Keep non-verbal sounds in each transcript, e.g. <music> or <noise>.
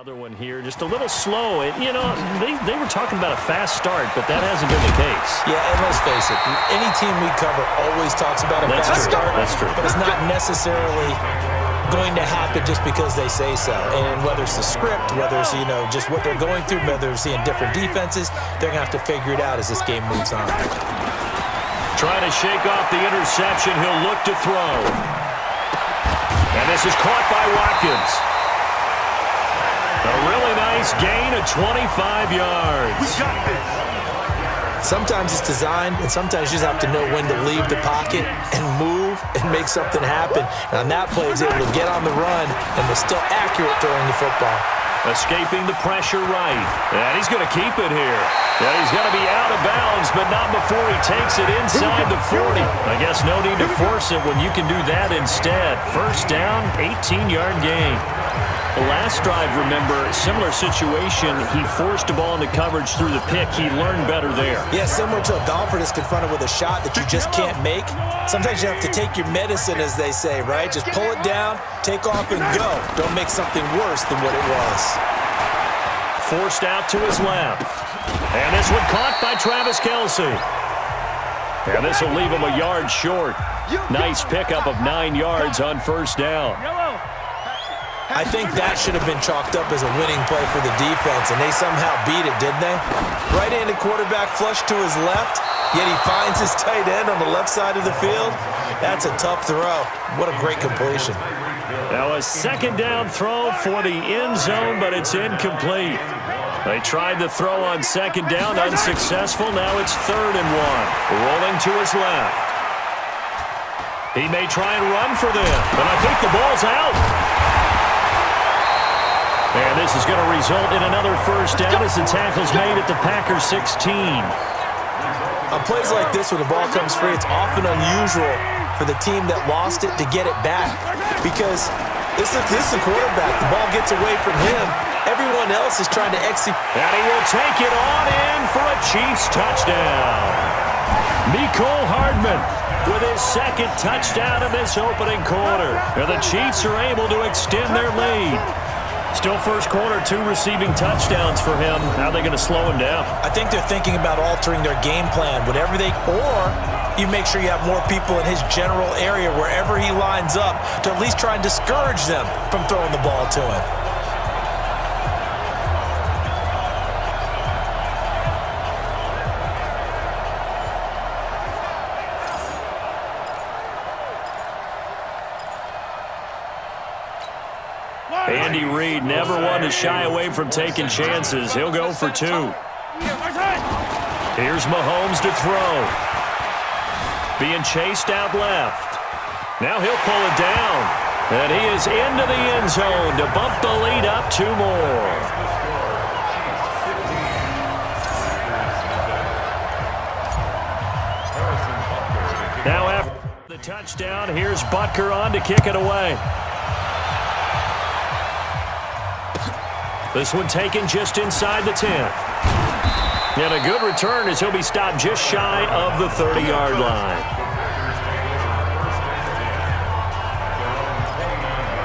Another one here, just a little slow. And, you know, they, they were talking about a fast start, but that hasn't been the case. Yeah, and let's face it, any team we cover always talks about a That's fast true. start. That's true. But it's not necessarily going to happen just because they say so. And whether it's the script, whether it's, you know, just what they're going through, whether they're seeing different defenses, they're going to have to figure it out as this game moves on. Trying to shake off the interception. He'll look to throw. And this is caught by Watkins. A really nice gain of 25 yards. We got this. Sometimes it's designed, and sometimes you just have to know when to leave the pocket and move and make something happen. And on that play, he's able to get on the run and was still accurate throwing the football. Escaping the pressure right. And he's going to keep it here. And he's going to be out of bounds, but not before he takes it inside the 40. I guess no need to force it when you can do that instead. First down, 18-yard gain. The last drive, remember, similar situation. He forced a ball into coverage through the pick. He learned better there. Yeah, similar to a golfer that's confronted with a shot that you just can't make. Sometimes you have to take your medicine, as they say, right? Just pull it down, take off, and go. Don't make something worse than what it was. Forced out to his left. And this one caught by Travis Kelce. And this will leave him a yard short. Nice pickup of nine yards on first down. I think that should have been chalked up as a winning play for the defense, and they somehow beat it, didn't they? Right-handed quarterback flush to his left, yet he finds his tight end on the left side of the field. That's a tough throw. What a great completion. Now a second down throw for the end zone, but it's incomplete. They tried the throw on second down, unsuccessful. Now it's third and one. Rolling to his left. He may try and run for them, but I think the ball's out. And this is going to result in another first down as the tackle's made at the Packers 16. On plays like this, when the ball comes free, it's often unusual for the team that lost it to get it back. Because this is, this is a quarterback. The ball gets away from him. Everyone else is trying to execute. And he will take it on in for a Chiefs touchdown. Mecole Hardman with his second touchdown in this opening quarter. And the Chiefs are able to extend their lead. Still first quarter, two receiving touchdowns for him. How are they going to slow him down? I think they're thinking about altering their game plan, whatever they, or you make sure you have more people in his general area wherever he lines up to at least try and discourage them from throwing the ball to him. Shy away from taking chances. He'll go for two. Here's Mahomes to throw. Being chased out left. Now he'll pull it down. And he is into the end zone to bump the lead up two more. Now after the touchdown, here's Butker on to kick it away. This one taken just inside the 10. And a good return as he'll be stopped just shy of the 30-yard line.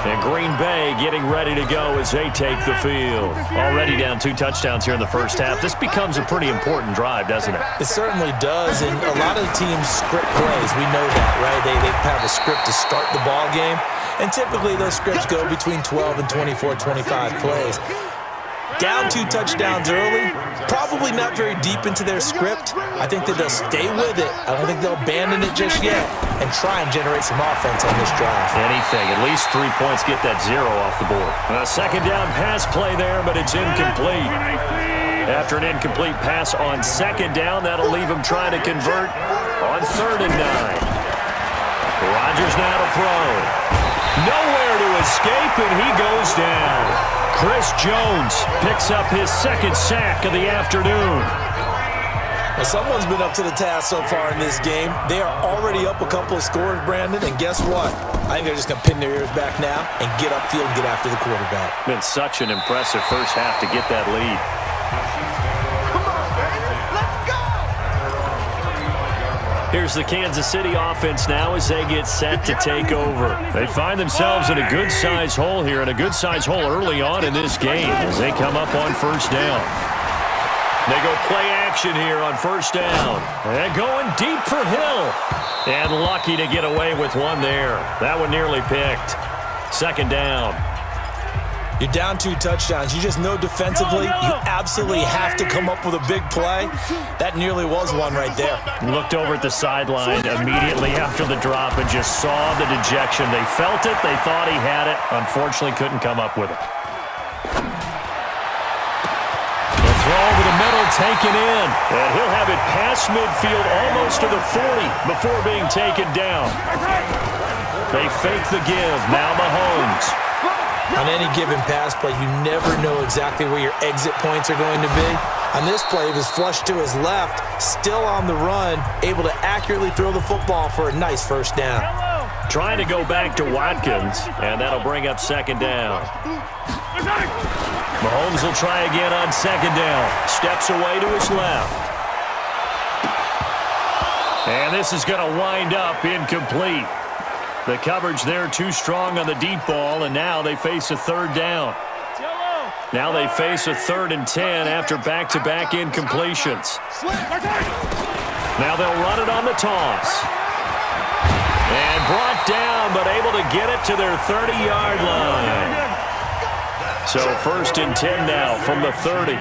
And Green Bay getting ready to go as they take the field. Already down two touchdowns here in the first half. This becomes a pretty important drive, doesn't it? It certainly does, and a lot of teams script plays. We know that, right? They, they have a script to start the ball game, and typically those scripts go between 12 and 24, 25 plays. Down two touchdowns early, probably not very deep into their script. I think that they'll stay with it. I don't think they'll abandon it just yet and try and generate some offense on this drive. Anything. At least three points get that zero off the board. A second down pass play there, but it's incomplete. After an incomplete pass on second down, that'll leave him trying to convert on third and nine. Rodgers now to throw. Nowhere to escape, and he goes down. Chris Jones picks up his second sack of the afternoon. Well, someone's been up to the task so far in this game. They are already up a couple of scores, Brandon, and guess what? I think they're just going to pin their ears back now and get upfield and get after the quarterback. Been such an impressive first half to get that lead. Here's the Kansas City offense now as they get set to take over. They find themselves in a good-size hole here, and a good-size hole early on in this game as they come up on first down. They go play action here on first down. And going deep for Hill. And lucky to get away with one there. That one nearly picked. Second down. You're down two touchdowns. You just know defensively you absolutely have to come up with a big play. That nearly was one right there. Looked over at the sideline immediately after the drop and just saw the dejection. They felt it. They thought he had it. Unfortunately, couldn't come up with it. The throw over the middle taken in. And he'll have it past midfield almost to the 40 before being taken down. They fake the give. Now Mahomes. On any given pass play, you never know exactly where your exit points are going to be. On this play, he was flushed to his left, still on the run, able to accurately throw the football for a nice first down. Trying to go back to Watkins, and that'll bring up second down. Mahomes will try again on second down. Steps away to his left. And this is going to wind up incomplete. The coverage there too strong on the deep ball, and now they face a third down. Now they face a third and 10 after back-to-back -back incompletions. Now they'll run it on the toss. And brought down, but able to get it to their 30-yard line. So first and 10 now from the 30.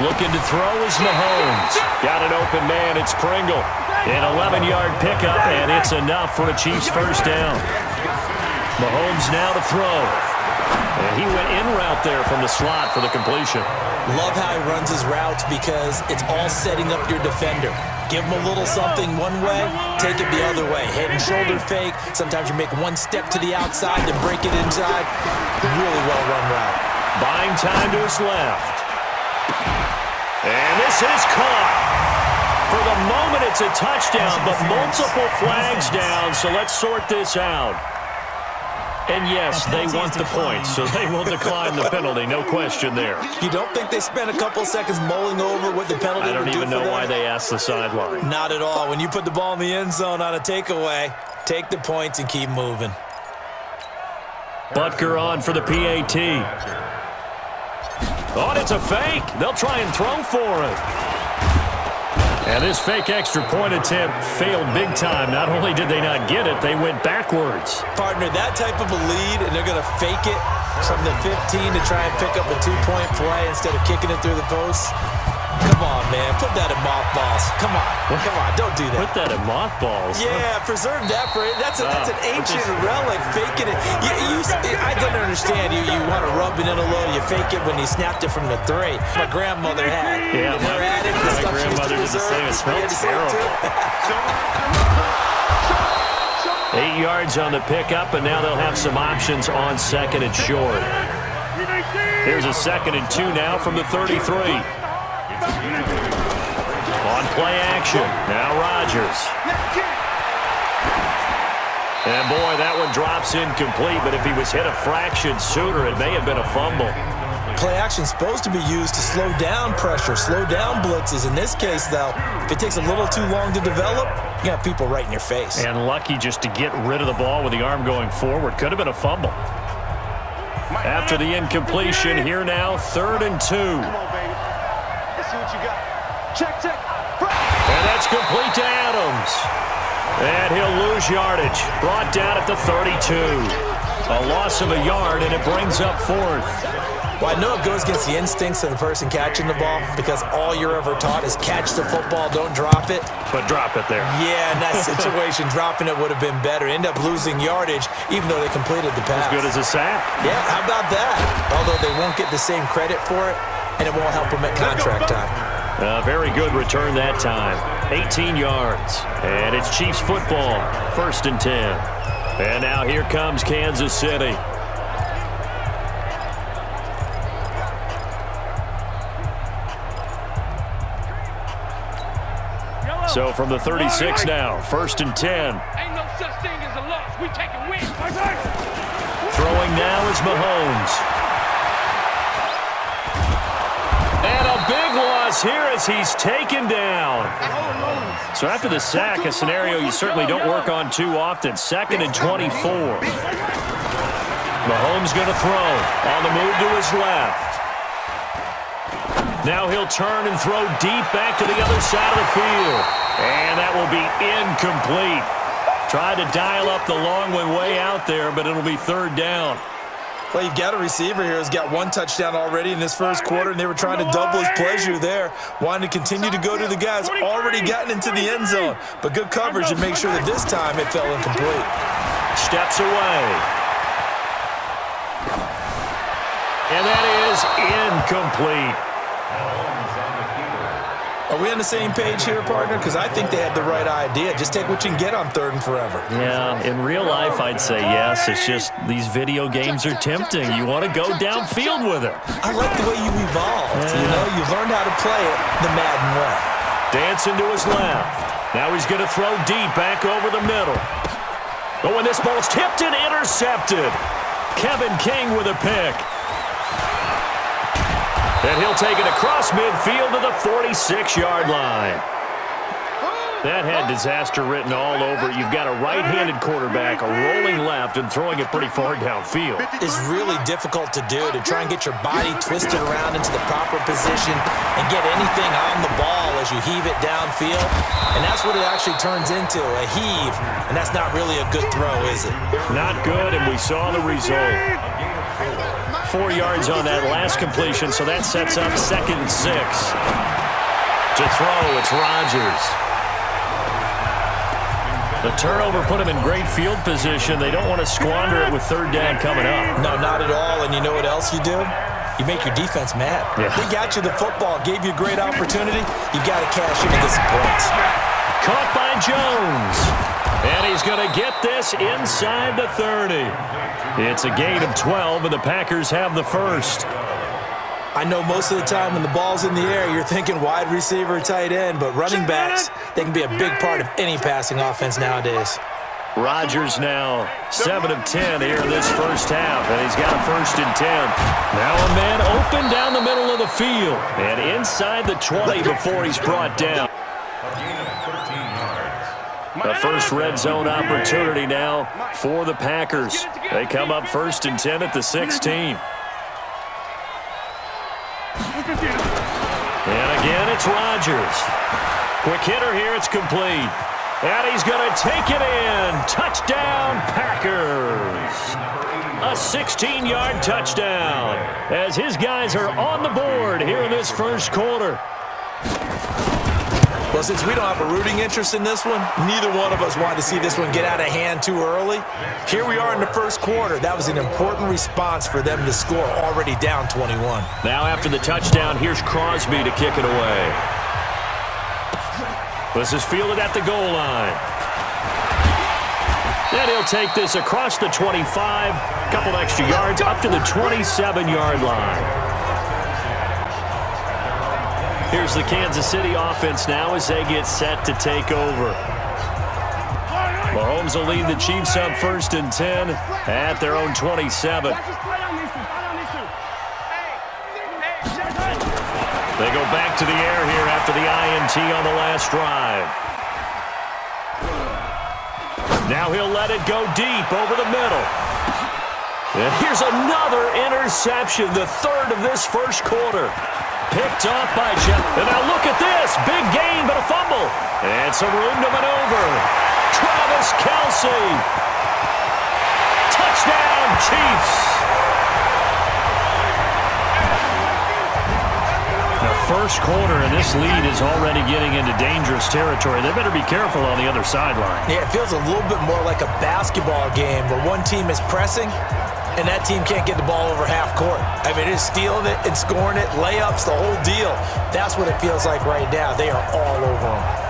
Looking to throw is Mahomes. Got an open man. It's Pringle. An 11-yard pickup, and it's enough for a Chiefs first down. Mahomes now to throw. And he went in route there from the slot for the completion. Love how he runs his routes because it's all setting up your defender. Give him a little something one way, take it the other way. Head and shoulder fake. Sometimes you make one step to the outside, then break it inside. Really well-run route. Buying time to his left. And this is caught. For the moment, it's a touchdown, but multiple flags down, so let's sort this out. And yes, they want the points, so they will decline the penalty, no question there. You don't think they spent a couple seconds mulling over what the penalty I don't even do know why they asked the sideline. Not at all. When you put the ball in the end zone on a takeaway, take the points and keep moving. Butker on for the PAT. Oh, it's a fake. They'll try and throw for it. And this fake extra point attempt failed big time. Not only did they not get it, they went backwards. Partner, that type of a lead, and they're going to fake it from the 15 to try and pick up a two-point play instead of kicking it through the post. Come on, man. Put that in mothballs. Come on. Come on. Don't do that. Put that in mothballs? Yeah, preserve that for it. That's, a, that's an ancient relic. Faking it. You, you, I can understand. You you want to rub it in a little. You fake it when you snapped it from the three. My grandmother had. Yeah, my, had it, my grandmother did the same. It smelled terrible. Eight yards on the pickup, and now they'll have some options on second and short. Here's a second and two now from the 33. On play action. Now Rodgers. And boy, that one drops incomplete, but if he was hit a fraction sooner, it may have been a fumble. Play action is supposed to be used to slow down pressure, slow down blitzes. In this case, though, if it takes a little too long to develop, you got people right in your face. And lucky just to get rid of the ball with the arm going forward. Could have been a fumble. After the incompletion, here now, third and two. Check, check. And that's complete to Adams. And he'll lose yardage. Brought down at the 32. A loss of a yard, and it brings up fourth. Well, I know it goes against the instincts of the person catching the ball because all you're ever taught is catch the football, don't drop it. But drop it there. Yeah, in that <laughs> situation, dropping it would have been better. End up losing yardage, even though they completed the pass. As good as a sack. Yeah, how about that? Although they won't get the same credit for it, and it won't help them at contract time. A very good return that time. 18 yards. And it's Chiefs football. First and 10. And now here comes Kansas City. So from the 36 now, first and 10. Ain't no such thing as a loss. We take a win. Throwing now is Mahomes. Falls here as he's taken down. So after the sack, a scenario you certainly don't work on too often. Second and 24. Mahomes going to throw. On the move to his left. Now he'll turn and throw deep back to the other side of the field. And that will be incomplete. Tried to dial up the long way way out there, but it'll be third down. Well, you've got a receiver here who's got one touchdown already in this first quarter, and they were trying to double his pleasure there, wanting to continue to go to the guys already gotten into the end zone. But good coverage to make sure that this time it fell incomplete. Steps away. And that is incomplete. Are we on the same page here, partner? Because I think they had the right idea. Just take what you can get on third and forever. Yeah, in real life, I'd say yes. It's just these video games are tempting. You want to go downfield with it. I like the way you evolved. Yeah. You know, you learned how to play it the Madden way. Dancing to his left. Now he's going to throw deep back over the middle. Oh, but when this ball's tipped and intercepted, Kevin King with a pick. And he'll take it across midfield to the 46-yard line. That had disaster written all over it. You've got a right-handed quarterback, a rolling left, and throwing it pretty far downfield. It's really difficult to do, to try and get your body twisted around into the proper position and get anything on the ball as you heave it downfield. And that's what it actually turns into, a heave. And that's not really a good throw, is it? Not good, and we saw the result four yards on that last completion, so that sets up second and six. To throw, it's Rodgers. The turnover put him in great field position. They don't want to squander it with third down coming up. No, not at all. And you know what else you do? You make your defense mad. Yeah. They got you the football, gave you a great opportunity. You got to cash in and get some points. Caught by Jones. And he's going to get this inside the 30. It's a gain of 12, and the Packers have the first. I know most of the time when the ball's in the air, you're thinking wide receiver, tight end, but running backs, they can be a big part of any passing offense nowadays. Rodgers now 7 of 10 here in this first half, and he's got a first and 10. Now a man open down the middle of the field and inside the 20 before he's brought down. The first red zone opportunity now for the Packers. They come up first and 10 at the 16. And again, it's Rodgers. Quick hitter here, it's complete. And he's going to take it in. Touchdown, Packers. A 16-yard touchdown as his guys are on the board here in this first quarter. Well, since we don't have a rooting interest in this one, neither one of us wanted to see this one get out of hand too early. Here we are in the first quarter. That was an important response for them to score already down 21. Now after the touchdown, here's Crosby to kick it away. This is fielded at the goal line. Then he'll take this across the 25, couple extra yards up to the 27-yard line. Here's the Kansas City offense now as they get set to take over. Mahomes will lead the Chiefs up first and 10 at their own 27. They go back to the air here after the INT on the last drive. Now he'll let it go deep over the middle. And here's another interception, the third of this first quarter. Picked off by Jeff. And now look at this. Big gain, but a fumble. And some room to maneuver. Travis Kelce. Touchdown, Chiefs. The first quarter, and this lead is already getting into dangerous territory. They better be careful on the other sideline. Yeah, it feels a little bit more like a basketball game where one team is pressing and that team can't get the ball over half court. I mean, it's stealing it and scoring it, layups, the whole deal. That's what it feels like right now. They are all over them.